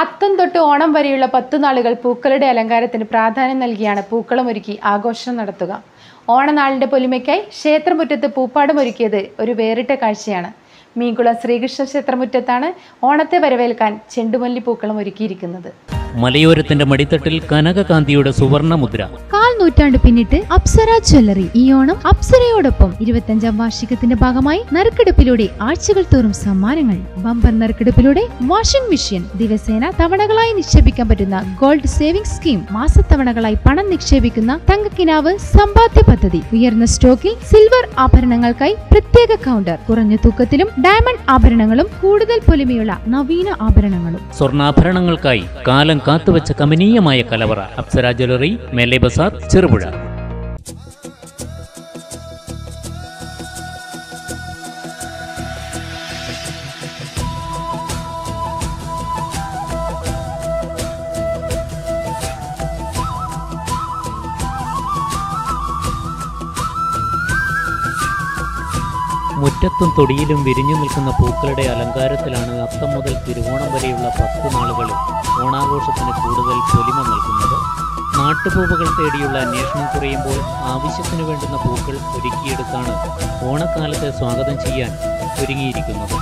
അത്തം തൊട്ട് ഓണം വരെയുള്ള പത്ത് നാളുകൾ പൂക്കളുടെ അലങ്കാരത്തിന് പ്രാധാന്യം നൽകിയാണ് പൂക്കളമൊരുക്കി ആഘോഷം നടത്തുക. ഓണനാളിന്റെ പൊലിമയ്ക്കായി ക്ഷേത്രമുറ്റത്ത് പൂപ്പാടമൊരുക്കിയത് ഒരു വേറിട്ട കാഴ്ചയാണ്. മീൻകുളം ശ്രീകൃഷ്ണ ക്ഷേത്രമുറ്റത്താണ് ഓണത്തെ വരവേൽക്കാൻ ചെണ്ടുമല്ലി പൂക്കളം ഒരുക്കിയിരിക്കുന്നത്. മലയോരത്തിന്റെ മടിത്തട്ടിൽ കനകകാന്തിയുടെ സുവർണ മുദ്ര കാൽ നൂറ്റാണ്ട് പിന്നിട്ട് അപ്സര ജ്വല്ലറി ഈ ഓണം അപ്സരയോടൊപ്പം ഇരുപത്തഞ്ചാം വാർഷികത്തിന്റെ ഭാഗമായി നറുക്കെടുപ്പിലൂടെ ആഴ്ചകൾ തോറും സമ്മാനങ്ങൾ. ബമ്പർ നറുക്കെടുപ്പിലൂടെ വാഷിംഗ് മെഷീൻ ദിവസേന തവണകളായി നിക്ഷേപിക്കാൻ പറ്റുന്ന ഗോൾഡ് സേവിംഗ് സ്കീം മാസത്തവണകളായി പണം നിക്ഷേപിക്കുന്ന തങ്കക്കിനാവ് സമ്പാദ്യ പദ്ധതി ഉയർന്ന സ്റ്റോക്കിൽ സിൽവർ ആഭരണങ്ങൾക്കായി പ്രത്യേക കൗണ്ടർ കുറഞ്ഞ തൂക്കത്തിലും ഡയമണ്ട് ആഭരണങ്ങളും കൂടുതൽ പൊലിമയുള്ള നവീന ആഭരണങ്ങളും. സ്വർണാഭരണങ്ങൾക്കായി കാലം കാത്തുവച്ച കമനീയമായ കലവറ അപ്സര ജ്വല്ലറി മേലെ ബസാർ ചെറുപുഴ മുറ്റത്തും തൊടിയിലും വിരിഞ്ഞു നിൽക്കുന്ന പൂക്കളുടെ അലങ്കാരത്തിലാണ് അത്തം മുതൽ തിരുവോണം വരെയുള്ള പത്ത് നാളുകളിൽ ഓണാഘോഷത്തിന് കൂടുതൽ പൊലിമ നൽകുന്നത്. നാട്ടുപൂവുകൾ തേടിയുള്ള അന്വേഷണം കുറയുമ്പോൾ ആവശ്യത്തിന് വേണ്ടുന്ന പൂക്കൾ ഒരുക്കിയെടുത്താണ് ഓണക്കാലത്തെ സ്വാഗതം ചെയ്യാൻ ഒരുങ്ങിയിരിക്കുന്നത്.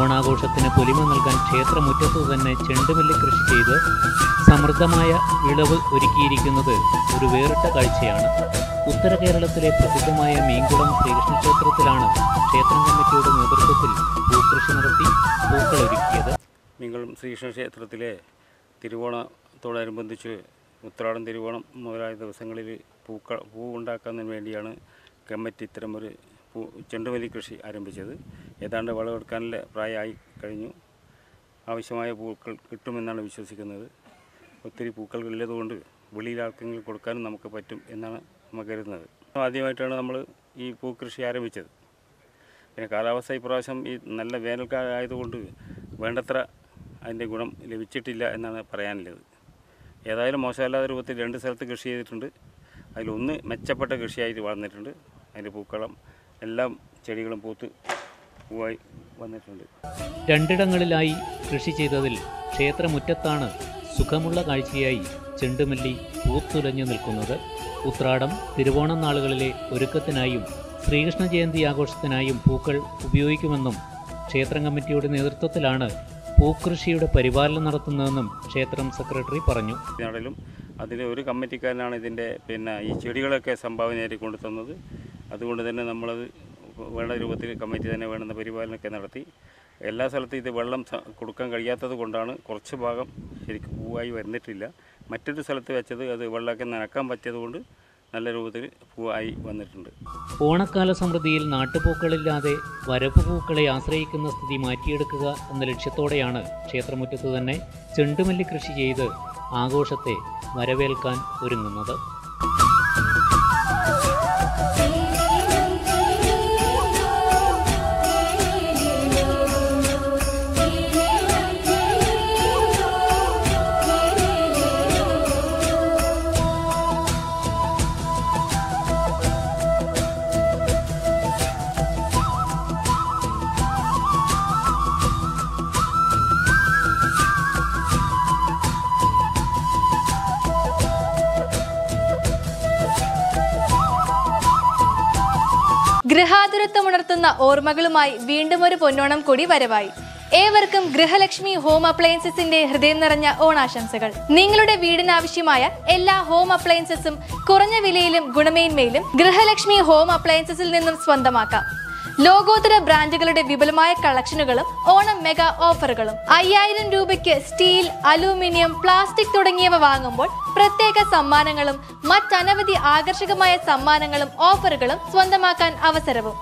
ഓണാഘോഷത്തിന് പൊലിമ നൽകാൻ ക്ഷേത്രമുറ്റത്തു തന്നെ ചെണ്ടുമല്ലി കൃഷി ചെയ്ത് സമൃദ്ധമായ വിളവ് ഒരുക്കിയിരിക്കുന്നത് ഒരു വേറിട്ട കാഴ്ചയാണ്. ഉത്തര കേരളത്തിലെ പ്രസിദ്ധമായ മീൻകുളം ശ്രീകൃഷ്ണ ക്ഷേത്രത്തിലാണ് ക്ഷേത്രം കമ്മിറ്റിയുടെ നേതൃത്വത്തിൽ പൂക്കൃഷി നടത്തി പൂക്കളൊരുക്കിയത് മീൻകുളം ശ്രീകൃഷ്ണ ക്ഷേത്രത്തിലെ തിരുവോണത്തോടനുബന്ധിച്ച് ഉത്രാടം തിരുവോണം മുതലായ ദിവസങ്ങളിൽ പൂക്ക പൂ ഉണ്ടാക്കുന്നതിന് വേണ്ടിയാണ് കമ്മിറ്റി ഇത്തരമൊരു പൂ ചെണ്ടുമല്ലി കൃഷി ആരംഭിച്ചത്. ഏതാണ്ട് വിളവെടുക്കാനുള്ള പ്രായമായി കഴിഞ്ഞു. ആവശ്യമായ പൂക്കൾ കിട്ടുമെന്നാണ് വിശ്വസിക്കുന്നത്. ഒത്തിരി പൂക്കൾ ഉള്ളതുകൊണ്ട് വെളിയിൽ ആർക്കെങ്കിലും കൊടുക്കാനും നമുക്ക് പറ്റും എന്നാണ് നമ്മൾ കരുതുന്നത്. ആദ്യമായിട്ടാണ് നമ്മൾ ഈ പൂക്കൃഷി ആരംഭിച്ചത്. പിന്നെ കാലാവസ്ഥ ഇപ്രാവശ്യം ഈ നല്ല വേനൽക്കാലം ആയതുകൊണ്ട് വേണ്ടത്ര അതിന്റെ ഗുണം ലഭിച്ചിട്ടില്ല എന്നാണ് പറയാനുള്ളത്. ഏതായാലും മോശമല്ലാത്ത രൂപത്തിൽ രണ്ട് സ്ഥലത്ത് കൃഷി ചെയ്തിട്ടുണ്ട്. അതിലൊന്ന് മെച്ചപ്പെട്ട കൃഷിയായിട്ട് വളർന്നിട്ടുണ്ട്. അതിന്റെ പൂക്കളം എല്ലാം ചെടികളും പൂത്ത് പൂവായി വന്നിട്ടുണ്ട്. രണ്ടിടങ്ങളിലായി കൃഷി ചെയ്തതിൽ ക്ഷേത്രമുറ്റത്താണ് സുഖമുള്ള കാഴ്ചയായി ചെണ്ടുമല്ലി പൂത്തുലഞ്ഞു നിൽക്കുന്നത്. ഉത്രാടം തിരുവോണം നാളുകളിലെ ഒരുക്കത്തിനായും ശ്രീകൃഷ്ണ ജയന്തി ആഘോഷത്തിനായും പൂക്കൾ ഉപയോഗിക്കുമെന്നും ക്ഷേത്രം കമ്മിറ്റിയുടെ നേതൃത്വത്തിലാണ് പൂക്കൃഷിയുടെ പരിപാലനം നടത്തുന്നതെന്നും ക്ഷേത്രം സെക്രട്ടറി പറഞ്ഞു. അതിൽ ഒരു കമ്മിറ്റിക്കാരനാണ് ഇതിന്റെ പിന്നെ ഈ ചെടികളൊക്കെ സംഭാവനയായിട്ട് കൊണ്ടു തന്നത് അതുകൊണ്ട് തന്നെ നമ്മളത് വേണ്ട രൂപത്തിൽ കമ്മിറ്റി തന്നെ വേണ്ടുന്ന പരിപാലനമൊക്കെ നടത്തി. എല്ലാ സ്ഥലത്തും ഇത് വെള്ളം കൊടുക്കാൻ കഴിയാത്തത് കൊണ്ടാണ് കുറച്ച് ഭാഗം ശരിക്കും പൂവായി വന്നിട്ടില്ല. മറ്റൊരു സ്ഥലത്ത് വെച്ചത് അത് വെള്ളമൊക്കെ നനക്കാൻ പറ്റിയതുകൊണ്ട് നല്ല രൂപത്തിൽ പൂവായി വന്നിട്ടുണ്ട്. ഓണക്കാല സമൃദ്ധിയിൽ നാട്ടുപൂക്കളില്ലാതെ വരപ്പ് പൂക്കളെ ആശ്രയിക്കുന്ന സ്ഥിതി മാറ്റിയെടുക്കുക എന്ന ലക്ഷ്യത്തോടെയാണ് ക്ഷേത്രമുറ്റത്ത് തന്നെ ചെണ്ടുമല്ലി കൃഷി ചെയ്ത് ആഘോഷത്തെ വരവേൽക്കാൻ ഒരുങ്ങുന്നത്. ഗൃഹാതുരത്വമുണർത്തുന്ന ഓർമ്മകളുമായി വീണ്ടും ഒരു പൊന്നോണം കൂടി വരവായി. ഏവർക്കും ഗൃഹലക്ഷ്മി ഹോം അപ്ലയൻസസിന്റെ ഹൃദയം നിറഞ്ഞ ഓണാശംസകൾ. നിങ്ങളുടെ വീടിനാവശ്യമായ എല്ലാ ഹോം അപ്ലയൻസസും കുറഞ്ഞ വിലയിലും ഗുണമേന്മയിലും ഗൃഹലക്ഷ്മി ഹോം അപ്ലയൻസസിൽ നിന്നും സ്വന്തമാക്കാം. ലോകോത്തര ബ്രാൻഡുകളുടെ വിപുലമായ കളക്ഷനുകളും ഓണം മെഗാ ഓഫറുകളും. അയ്യായിരം രൂപയ്ക്ക് സ്റ്റീൽ അലൂമിനിയം പ്ലാസ്റ്റിക് തുടങ്ങിയവ വാങ്ങുമ്പോൾ പ്രത്യേക സമ്മാനങ്ങളും മറ്റനവധി ആകർഷകമായ സമ്മാനങ്ങളും ഓഫറുകളും സ്വന്തമാക്കാൻ അവസരവും.